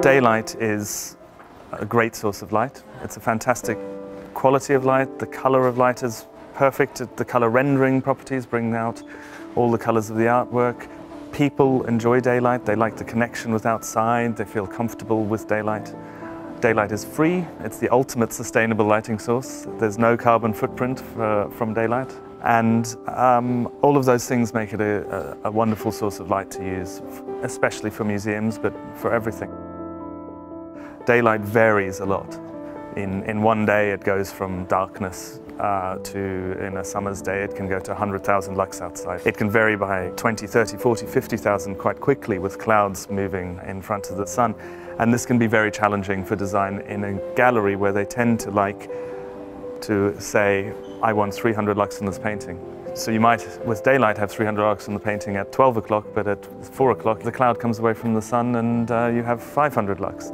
Daylight is a great source of light. It's a fantastic quality of light. The color of light is perfect. The color rendering properties bring out all the colors of the artwork. People enjoy daylight. They like the connection with outside. They feel comfortable with daylight. Daylight is free. It's the ultimate sustainable lighting source. There's no carbon footprint for, from daylight. And um, all of those things make it a, a, a wonderful source of light to use, especially for museums, but for everything. Daylight varies a lot. In, in one day it goes from darkness uh, to, in a summer's day, it can go to 100,000 lux outside. It can vary by 20, 30, 40, 50,000 quite quickly with clouds moving in front of the sun. And this can be very challenging for design in a gallery where they tend to like to say, I want 300 lux in this painting. So you might, with daylight, have 300 lux in the painting at 12 o'clock, but at 4 o'clock the cloud comes away from the sun and uh, you have 500 lux.